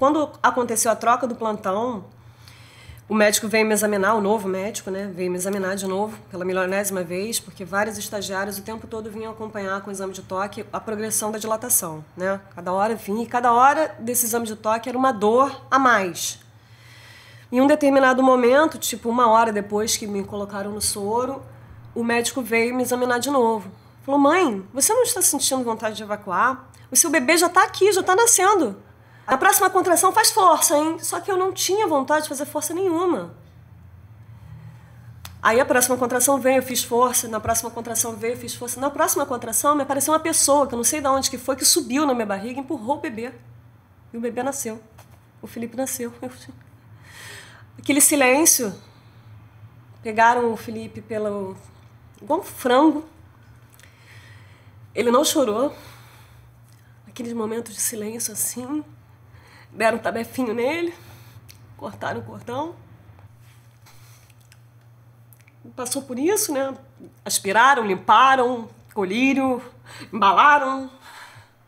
quando aconteceu a troca do plantão, o médico veio me examinar, o novo médico, né? Veio me examinar de novo, pela milionésima vez, porque vários estagiários o tempo todo vinham acompanhar com o exame de toque a progressão da dilatação, né? Cada hora vinha, e cada hora desse exame de toque era uma dor a mais. Em um determinado momento, tipo uma hora depois que me colocaram no soro, o médico veio me examinar de novo. Falou: Mãe, você não está sentindo vontade de evacuar? O seu bebê já está aqui, já está nascendo. A próxima contração faz força, hein? Só que eu não tinha vontade de fazer força nenhuma. Aí a próxima contração veio, eu fiz força. Na próxima contração veio, eu fiz força. Na próxima contração me apareceu uma pessoa, que eu não sei de onde que foi, que subiu na minha barriga e empurrou o bebê. E o bebê nasceu. O Felipe nasceu. Aquele silêncio. Pegaram o Felipe pelo. igual um frango. Ele não chorou. Aqueles momentos de silêncio assim deram um tabefinho nele, cortaram o cordão. Passou por isso, né? Aspiraram, limparam, colírio, embalaram.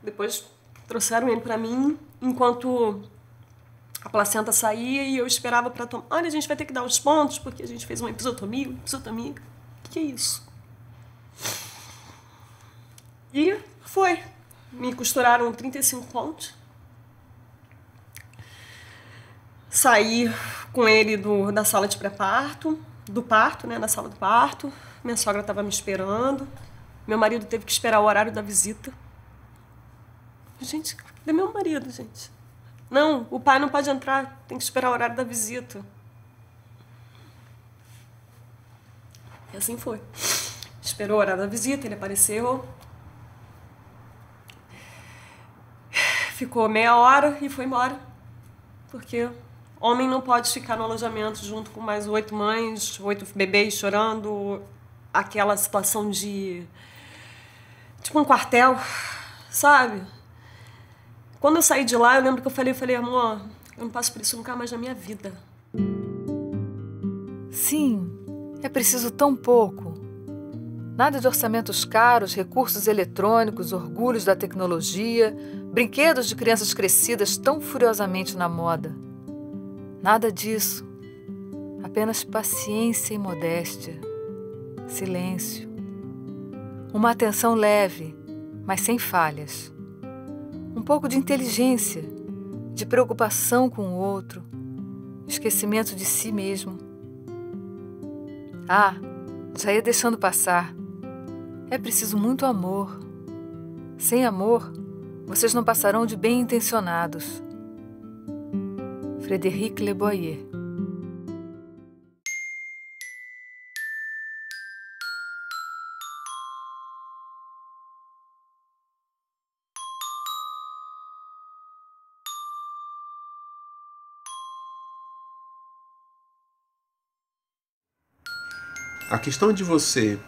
Depois trouxeram ele para mim enquanto a placenta saía e eu esperava para tomar. Olha, a gente vai ter que dar os pontos porque a gente fez uma episotomia. Episotomia? O que é isso? E foi. Me costuraram 35 pontos. Saí com ele do, da sala de pré-parto, do parto, né, na sala do parto. Minha sogra estava me esperando. Meu marido teve que esperar o horário da visita. Gente, cadê meu marido, gente? Não, o pai não pode entrar, tem que esperar o horário da visita. E assim foi. Esperou o horário da visita, ele apareceu. Ficou meia hora e foi embora. Porque Homem não pode ficar no alojamento junto com mais oito mães, oito bebês chorando, aquela situação de. tipo um quartel, sabe? Quando eu saí de lá, eu lembro que eu falei, eu falei, amor, eu não passo por isso nunca mais na minha vida. Sim, é preciso tão pouco. Nada de orçamentos caros, recursos eletrônicos, orgulhos da tecnologia, brinquedos de crianças crescidas tão furiosamente na moda. Nada disso. Apenas paciência e modéstia. Silêncio. Uma atenção leve, mas sem falhas. Um pouco de inteligência, de preocupação com o outro, esquecimento de si mesmo. Ah, já ia deixando passar. É preciso muito amor. Sem amor, vocês não passarão de bem intencionados. Frédéric Leboyer. A questão de você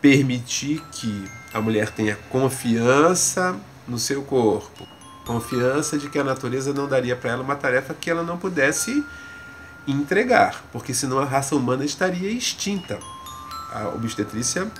permitir que a mulher tenha confiança no seu corpo, Confiança de que a natureza não daria para ela uma tarefa que ela não pudesse entregar, porque senão a raça humana estaria extinta. A obstetrícia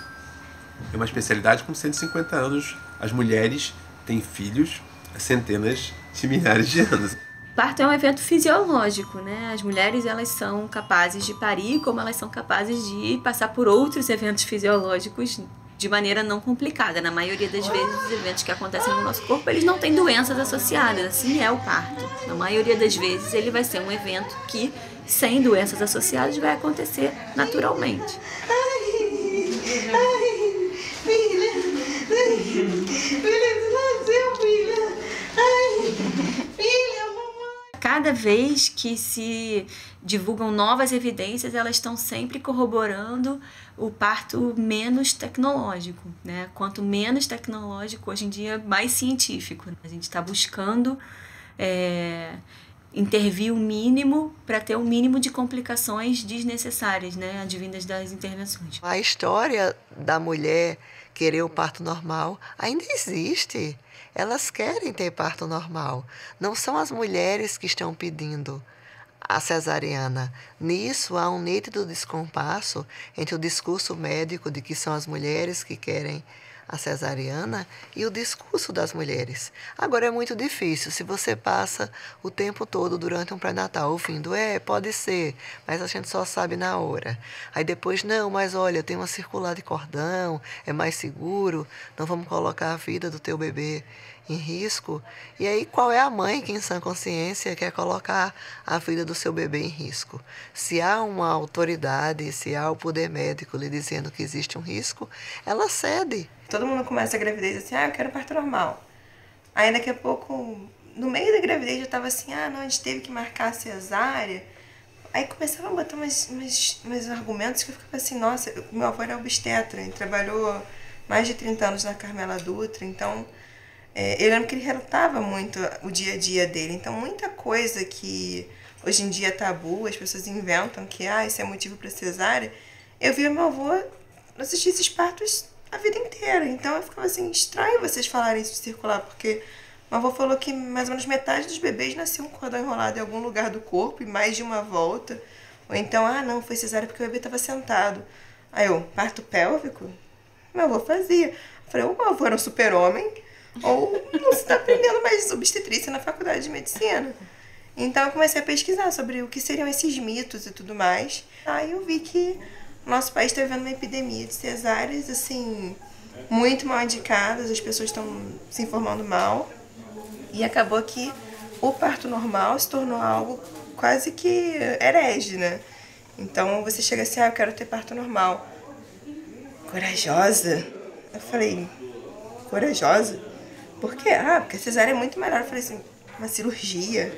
é uma especialidade com 150 anos. As mulheres têm filhos há centenas de milhares de anos. Parto é um evento fisiológico, né? As mulheres elas são capazes de parir, como elas são capazes de passar por outros eventos fisiológicos de maneira não complicada. Na maioria das vezes, os eventos que acontecem no nosso corpo, eles não têm doenças associadas, assim é o parto. Na maioria das vezes, ele vai ser um evento que, sem doenças associadas, vai acontecer naturalmente. Ai, ai, filha, filha, nasceu, filha. Ai, filha, mamãe. Cada vez que se divulgam novas evidências, elas estão sempre corroborando o parto menos tecnológico, né? Quanto menos tecnológico, hoje em dia, mais científico. A gente está buscando é, intervir o mínimo para ter o mínimo de complicações desnecessárias, né? Advindas das intervenções. A história da mulher querer o parto normal ainda existe. Elas querem ter parto normal. Não são as mulheres que estão pedindo a cesariana. Nisso há um nítido descompasso entre o discurso médico de que são as mulheres que querem a cesariana e o discurso das mulheres. Agora é muito difícil. Se você passa o tempo todo durante um pré-natal ouvindo, é, pode ser, mas a gente só sabe na hora. Aí depois, não, mas olha, tem uma circular de cordão, é mais seguro, não vamos colocar a vida do teu bebê em risco. E aí, qual é a mãe que, em sã consciência, quer colocar a vida do seu bebê em risco? Se há uma autoridade, se há o poder médico lhe dizendo que existe um risco, ela cede. Todo mundo começa a gravidez assim, ah, eu quero parto normal. Aí, daqui a pouco, no meio da gravidez, eu tava assim, ah, não, a gente teve que marcar a cesárea. Aí começava a botar umas, umas, umas argumentos que eu ficava assim, nossa, meu avô era obstetra, ele trabalhou mais de 30 anos na Carmela Dutra, então é, eu lembro que ele relatava muito o dia a dia dele. Então, muita coisa que hoje em dia é tabu, as pessoas inventam que ah, isso é motivo para cesárea. Eu via meu avô assistir esses partos a vida inteira. Então, eu ficava assim, estranho vocês falarem isso de circular, porque meu avô falou que mais ou menos metade dos bebês nasciam com cordão enrolado em algum lugar do corpo e mais de uma volta. Ou então, ah, não, foi cesárea porque o bebê estava sentado. Aí eu, parto pélvico? Meu avô fazia. Eu falei, o meu avô era um super-homem ou não se está aprendendo mais obstetrícia na faculdade de medicina. Então eu comecei a pesquisar sobre o que seriam esses mitos e tudo mais. Aí eu vi que nosso país está vivendo uma epidemia de cesáreas, assim, muito mal indicadas, as pessoas estão se informando mal. E acabou que o parto normal se tornou algo quase que herege, né? Então você chega assim, ah, eu quero ter parto normal. Corajosa? Eu falei, corajosa? Por quê? Ah, porque a cesárea é muito melhor. Eu falei assim, uma cirurgia,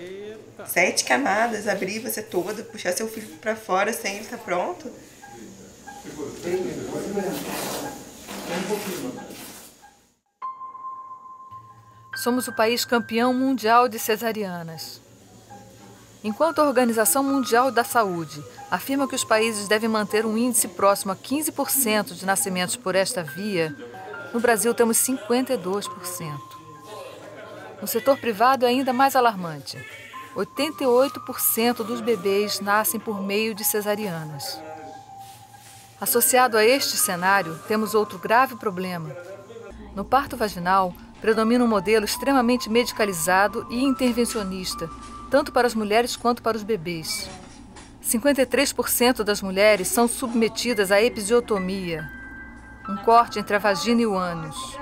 sete camadas, abrir você toda, puxar seu filho para fora sem ele estar tá pronto. Somos o país campeão mundial de cesarianas. Enquanto a Organização Mundial da Saúde afirma que os países devem manter um índice próximo a 15% de nascimentos por esta via, no Brasil temos 52%. No setor privado é ainda mais alarmante. 88% dos bebês nascem por meio de cesarianas. Associado a este cenário, temos outro grave problema. No parto vaginal, predomina um modelo extremamente medicalizado e intervencionista, tanto para as mulheres quanto para os bebês. 53% das mulheres são submetidas à episiotomia, um corte entre a vagina e o ânus.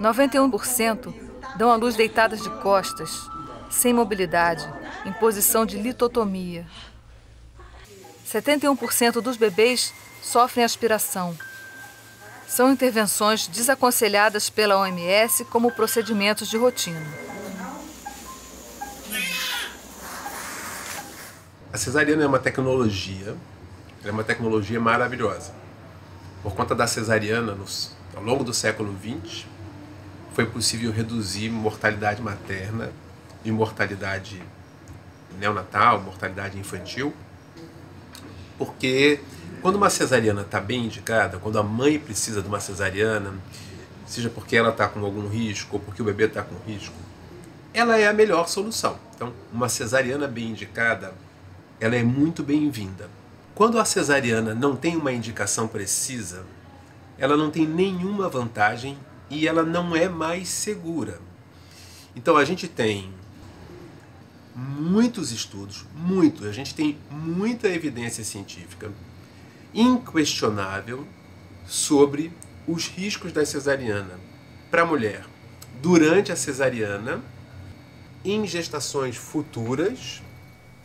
91% dão à luz deitadas de costas, sem mobilidade, em posição de litotomia. 71% dos bebês sofrem aspiração. São intervenções desaconselhadas pela OMS como procedimentos de rotina. A cesariana é uma tecnologia, é uma tecnologia maravilhosa. Por conta da cesariana, nos, ao longo do século XX, foi possível reduzir mortalidade materna e mortalidade neonatal, mortalidade infantil, porque quando uma cesariana está bem indicada, quando a mãe precisa de uma cesariana, seja porque ela está com algum risco ou porque o bebê está com risco, ela é a melhor solução. Então, uma cesariana bem indicada, ela é muito bem-vinda. Quando a cesariana não tem uma indicação precisa, ela não tem nenhuma vantagem e ela não é mais segura. Então a gente tem muitos estudos, muito, a gente tem muita evidência científica inquestionável sobre os riscos da cesariana para a mulher durante a cesariana, em gestações futuras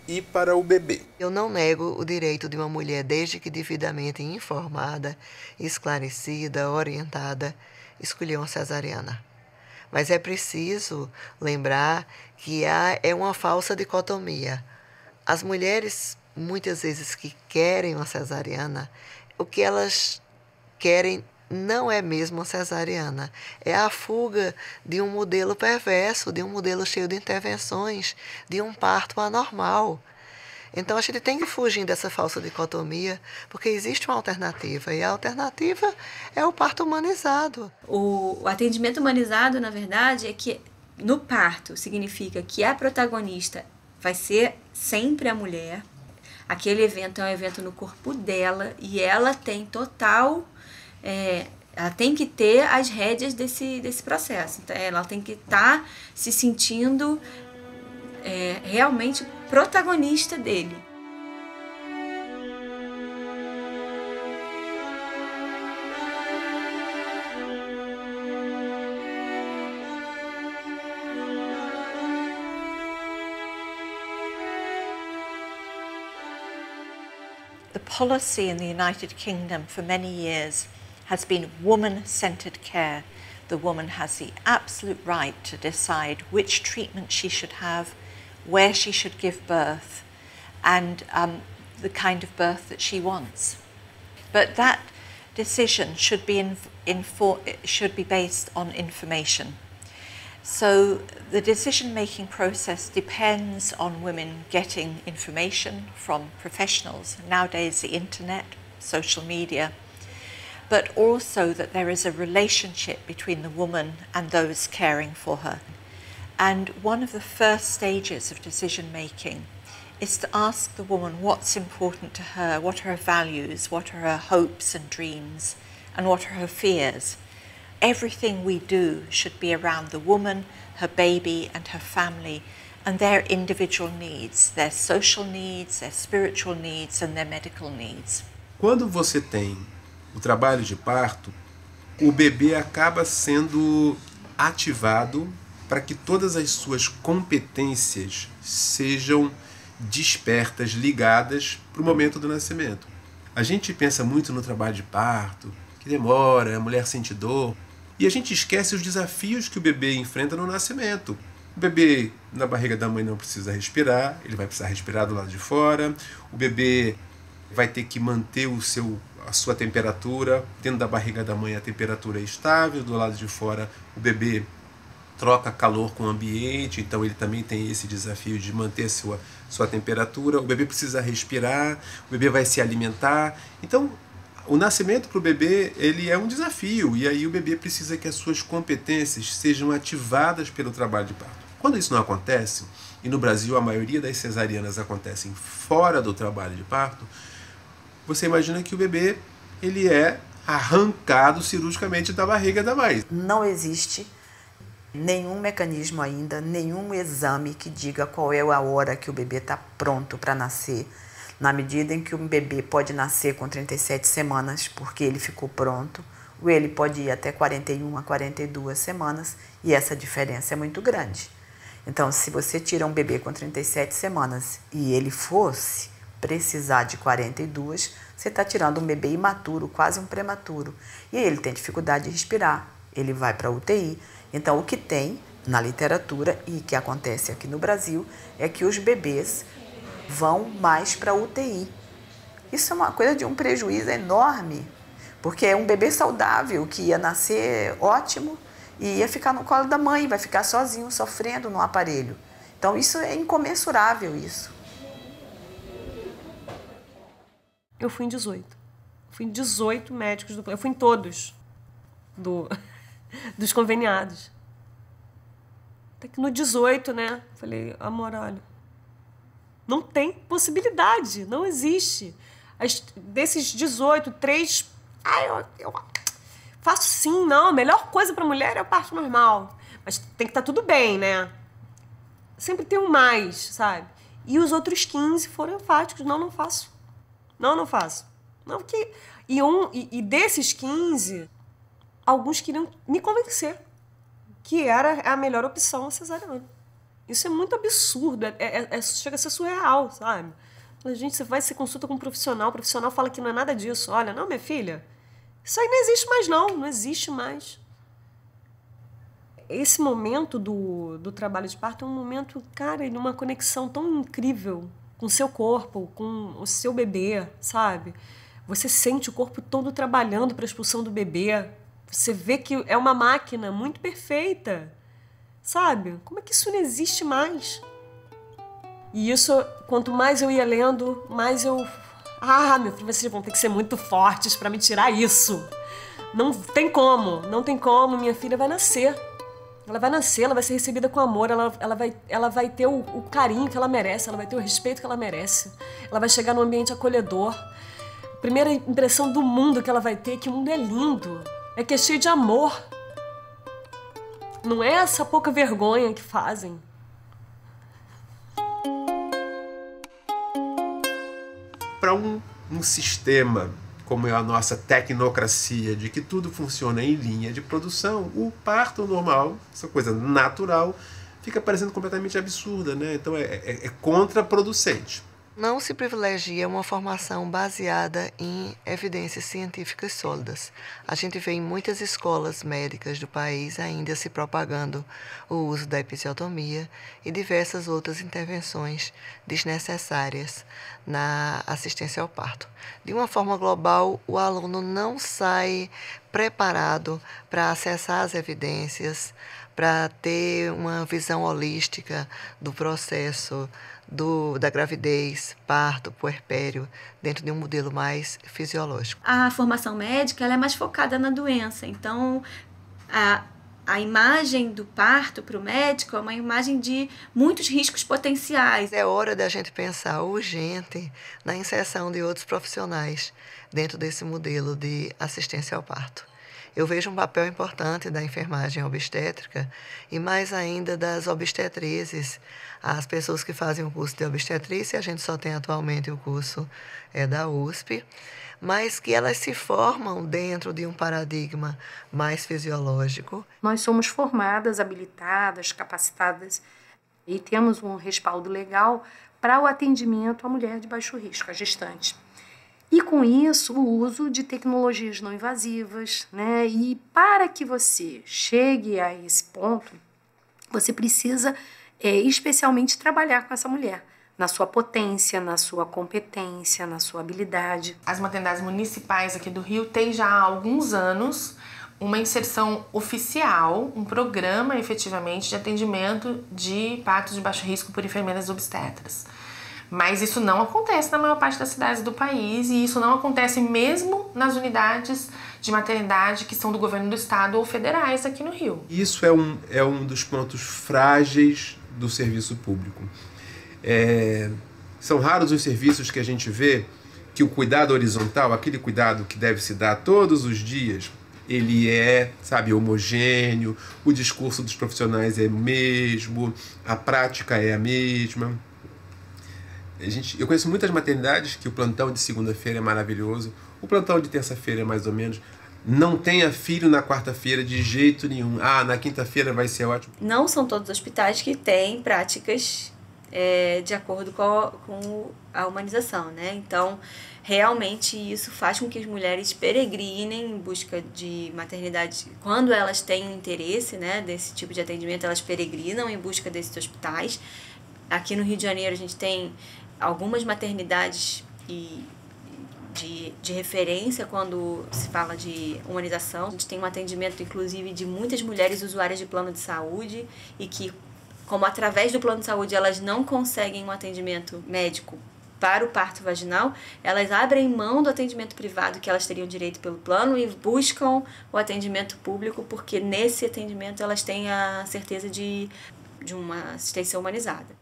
e para o bebê. Eu não nego o direito de uma mulher, desde que devidamente informada, esclarecida, orientada, escolher uma cesariana. Mas é preciso lembrar que há, é uma falsa dicotomia. As mulheres, muitas vezes, que querem uma cesariana, o que elas querem não é mesmo uma cesariana. É a fuga de um modelo perverso, de um modelo cheio de intervenções, de um parto anormal. Então a gente tem que fugir dessa falsa dicotomia, porque existe uma alternativa, e a alternativa é o parto humanizado. O, atendimento humanizado, na verdade, é que no parto significa que a protagonista vai ser sempre a mulher. Aquele evento é um evento no corpo dela e ela tem total é, Ela tem que ter as rédeas desse, desse processo. Então, ela tem que estar tá se sentindo é, realmente protagonista dele. The policy in the United Kingdom for many years has been woman centered care. The woman has the absolute right to decide which treatment she should have, where she should give birth, and um, the kind of birth that she wants. But that decision should be, in, should be based on information. So the decision making process depends on women getting information from professionals, nowadays the internet, social media, but also that there is a relationship between the woman and those caring for her. And one of the first stages of decision making is to ask the woman what's important to her, what are her values, what are her hopes and dreams, and what are her fears. Everything we do should be around the woman, her baby, and her family, and their individual needs, their social needs, their spiritual needs, and their medical needs. Quando você tem o trabalho de parto, o bebê acaba sendo ativado para que todas as suas competências sejam despertas, ligadas para o momento do nascimento. A gente pensa muito no trabalho de parto, que demora, a mulher sente dor, e a gente esquece os desafios que o bebê enfrenta no nascimento. O bebê na barriga da mãe não precisa respirar, ele vai precisar respirar do lado de fora. O bebê vai ter que manter o seu a sua temperatura. Dentro da barriga da mãe a temperatura é estável, do lado de fora o bebê troca calor com o ambiente, então ele também tem esse desafio de manter sua, sua temperatura. O bebê precisa respirar, o bebê vai se alimentar. Então, o nascimento para o bebê ele é um desafio e aí o bebê precisa que as suas competências sejam ativadas pelo trabalho de parto. Quando isso não acontece, e no Brasil a maioria das cesarianas acontecem fora do trabalho de parto, você imagina que o bebê ele é arrancado cirurgicamente da barriga da mãe. Não existe nenhum mecanismo ainda, nenhum exame que diga qual é a hora que o bebê está pronto para nascer. Na medida em que um bebê pode nascer com 37 semanas, porque ele ficou pronto, ou ele pode ir até 41 a 42 semanas, e essa diferença é muito grande. Então, se você tira um bebê com 37 semanas e ele fosse precisar de 42, você está tirando um bebê imaturo, quase um prematuro. E ele tem dificuldade de respirar, ele vai para UTI. Então, o que tem na literatura e que acontece aqui no Brasil é que os bebês vão mais para UTI. Isso é uma coisa de um prejuízo enorme, porque é um bebê saudável que ia nascer ótimo e ia ficar no colo da mãe, vai ficar sozinho, sofrendo no aparelho. Então, isso é incomensurável, isso. Eu fui em 18. Fui em 18 médicos do Eu fui em todos do, dos conveniados. Até que no 18, né? Falei, amor, olha. Não tem possibilidade, não existe. As, desses 18, três. Ah, eu, eu faço sim, não. A melhor coisa para mulher é o parto normal. Mas tem que estar tá tudo bem, né? Sempre tem um mais, sabe? E os outros 15 foram enfáticos. Não, não faço. Não, não faço. Não, que. E, um, e, e desses 15, alguns queriam me convencer que era a melhor opção a cesariana. Isso é muito absurdo, é, é, é, chega a ser surreal, sabe? A gente, você vai, se consulta com um profissional, o profissional fala que não é nada disso. Olha, não, minha filha, isso aí não existe mais, não, não existe mais. Esse momento do, do trabalho de parto é um momento, cara, de uma conexão tão incrível com o seu corpo, com o seu bebê, sabe? Você sente o corpo todo trabalhando para a expulsão do bebê. Você vê que é uma máquina muito perfeita, sabe? Como é que isso não existe mais? E isso, quanto mais eu ia lendo, mais eu. Ah, meu filho, vocês vão ter que ser muito fortes para me tirar isso. Não tem como, não tem como, minha filha vai nascer. Ela vai nascer, ela vai ser recebida com amor, ela, ela, vai, ela vai ter o, o carinho que ela merece, ela vai ter o respeito que ela merece. Ela vai chegar num ambiente acolhedor. A primeira impressão do mundo que ela vai ter é que o mundo é lindo. É que é cheio de amor. Não é essa pouca vergonha que fazem. Para um, um sistema como é a nossa tecnocracia, de que tudo funciona em linha de produção, o parto normal, essa coisa natural, fica parecendo completamente absurda, né? Então é, é, é contraproducente. Não se privilegia uma formação baseada em evidências científicas sólidas. A gente vê em muitas escolas médicas do país ainda se propagando o uso da episiotomia e diversas outras intervenções desnecessárias na assistência ao parto. De uma forma global, o aluno não sai preparado para acessar as evidências, para ter uma visão holística do processo do, da gravidez, parto, puerpério, dentro de um modelo mais fisiológico. A formação médica ela é mais focada na doença, então a, a imagem do parto para o médico é uma imagem de muitos riscos potenciais. É hora da gente pensar urgente na inserção de outros profissionais dentro desse modelo de assistência ao parto eu vejo um papel importante da enfermagem obstétrica e mais ainda das obstetrizes, as pessoas que fazem o curso de obstetrícia, a gente só tem atualmente o curso é da USP, mas que elas se formam dentro de um paradigma mais fisiológico. Nós somos formadas, habilitadas, capacitadas e temos um respaldo legal para o atendimento à mulher de baixo risco, a gestante. E com isso, o uso de tecnologias não invasivas, né? E para que você chegue a esse ponto, você precisa é, especialmente trabalhar com essa mulher na sua potência, na sua competência, na sua habilidade. As maternidades municipais aqui do Rio têm já há alguns anos uma inserção oficial, um programa efetivamente de atendimento de partos de baixo risco por enfermeiras obstetras. Mas isso não acontece na maior parte das cidades do país e isso não acontece mesmo nas unidades de maternidade que são do governo do estado ou federais aqui no Rio. Isso é um, é um dos pontos frágeis do serviço público. É, são raros os serviços que a gente vê que o cuidado horizontal, aquele cuidado que deve se dar todos os dias, ele é, sabe, homogêneo, o discurso dos profissionais é o mesmo, a prática é a mesma. A gente, eu conheço muitas maternidades que o plantão de segunda-feira é maravilhoso, o plantão de terça-feira é mais ou menos. Não tenha filho na quarta-feira de jeito nenhum. Ah, na quinta-feira vai ser ótimo. Não são todos os hospitais que têm práticas é, de acordo com a, com a humanização, né? Então, realmente isso faz com que as mulheres peregrinem em busca de maternidade. Quando elas têm interesse, né, desse tipo de atendimento, elas peregrinam em busca desses hospitais. Aqui no Rio de Janeiro a gente tem algumas maternidades e de, de referência quando se fala de humanização. A gente tem um atendimento, inclusive, de muitas mulheres usuárias de plano de saúde e que, como através do plano de saúde elas não conseguem um atendimento médico para o parto vaginal, elas abrem mão do atendimento privado que elas teriam direito pelo plano e buscam o atendimento público, porque nesse atendimento elas têm a certeza de, de uma assistência humanizada.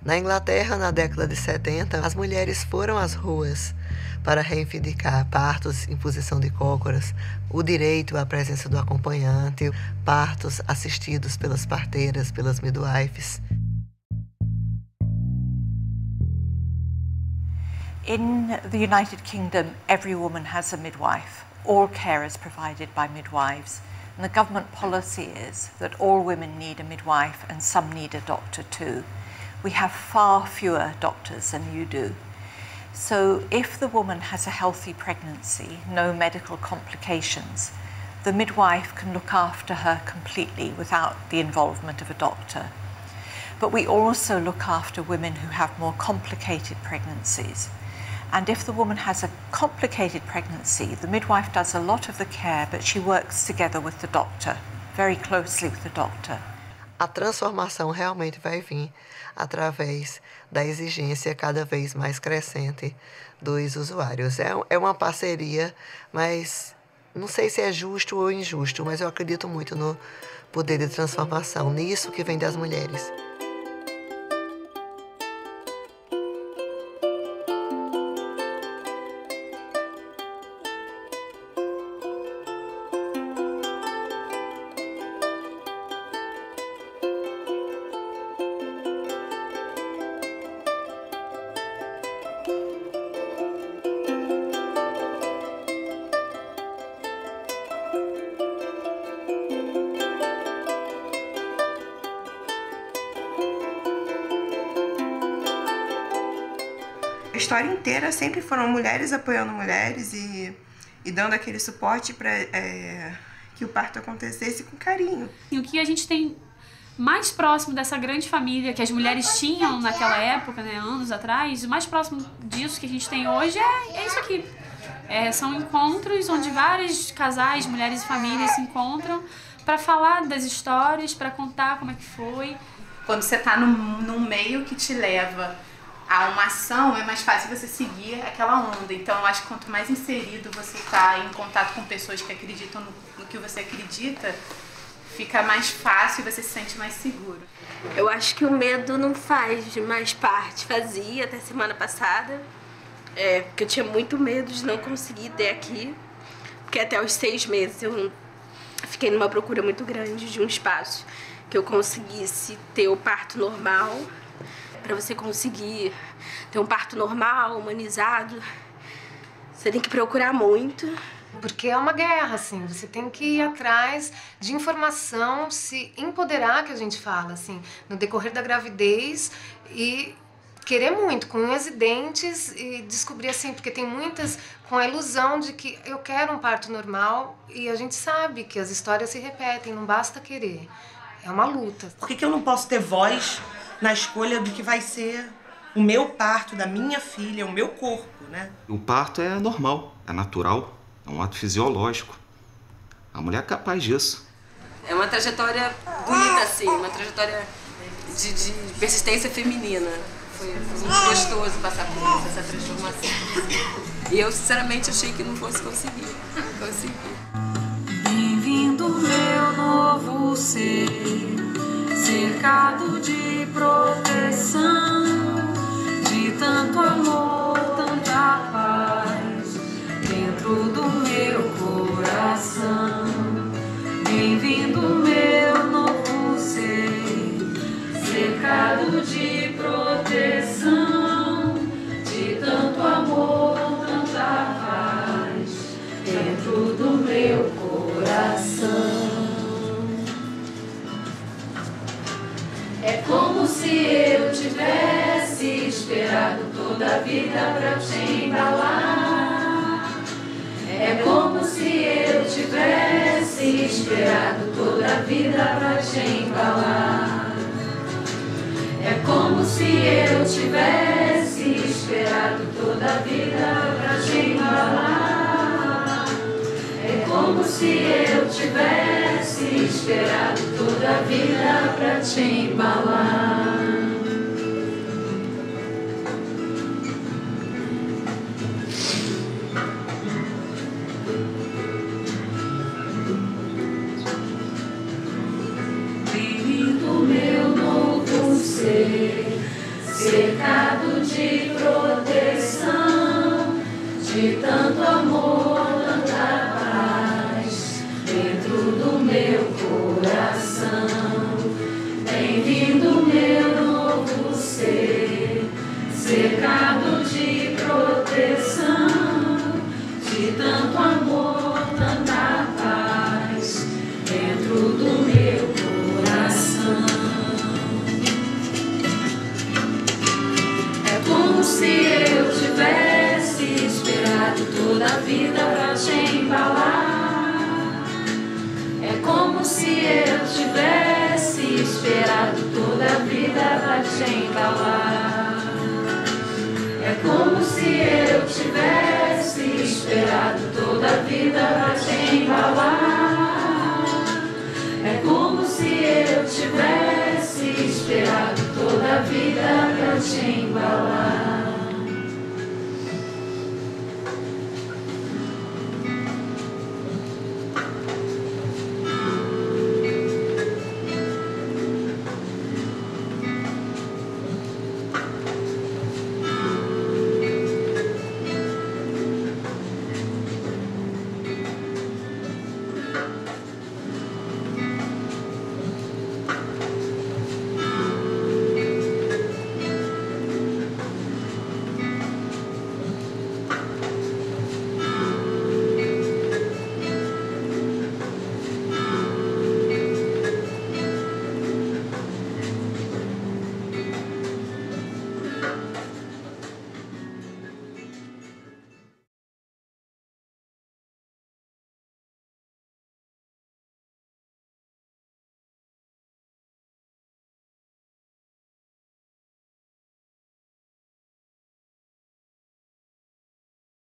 Na Inglaterra, na década de 70, as mulheres foram às ruas para reivindicar partos em posição de cócoras, o direito à presença do acompanhante, partos assistidos pelas parteiras, pelas midwives. In the United Kingdom, every woman has a midwife. All care is provided by midwives. And the government policy is that all women need a midwife and some need a doctor too. We have far fewer doctors than you do. So if the woman has a healthy pregnancy, no medical complications, the midwife can look after her completely without the involvement of a doctor. But we also look after women who have more complicated pregnancies. And if the woman has a complicated pregnancy, the midwife does a lot of the care, but she works together with the doctor, very closely with the doctor. A transformação realmente vai vir através da exigência cada vez mais crescente dos usuários. É, é uma parceria, mas não sei se é justo ou injusto, mas eu acredito muito no poder de transformação, nisso que vem das mulheres. História inteira sempre foram mulheres apoiando mulheres e, e dando aquele suporte para é, que o parto acontecesse com carinho. E o que a gente tem mais próximo dessa grande família que as mulheres tinham naquela época, né, anos atrás, o mais próximo disso que a gente tem hoje é, é isso aqui. É, são encontros onde vários casais, mulheres e famílias se encontram para falar das histórias, para contar como é que foi. Quando você está num, num meio que te leva a uma ação, é mais fácil você seguir aquela onda. Então, eu acho que quanto mais inserido você está em contato com pessoas que acreditam no, no que você acredita, fica mais fácil e você se sente mais seguro. Eu acho que o medo não faz mais parte, fazia até semana passada, é, porque eu tinha muito medo de não conseguir ter aqui, porque até os seis meses eu fiquei numa procura muito grande de um espaço que eu conseguisse ter o parto normal, para você conseguir ter um parto normal, humanizado, você tem que procurar muito. Porque é uma guerra, assim, você tem que ir atrás de informação, se empoderar, que a gente fala, assim, no decorrer da gravidez e querer muito, com unhas e dentes e descobrir assim, porque tem muitas com a ilusão de que eu quero um parto normal e a gente sabe que as histórias se repetem, não basta querer. É uma luta. Por que, que eu não posso ter voz na escolha do que vai ser o meu parto, da minha filha, o meu corpo, né? O parto é normal, é natural é um ato fisiológico. A mulher é capaz disso. É uma trajetória bonita, assim, uma trajetória de, de persistência feminina. Foi, foi muito gostoso passar por isso, essa transformação. E eu, sinceramente, achei que não fosse conseguir. Consegui. Bem-vindo, meu novo ser, cercado de proteção, de tanto amor, se eu tivesse esperado toda a vida pra te embalar. cercado vida pra te embalar. É como se eu tivesse esperado toda a vida pra te embalar.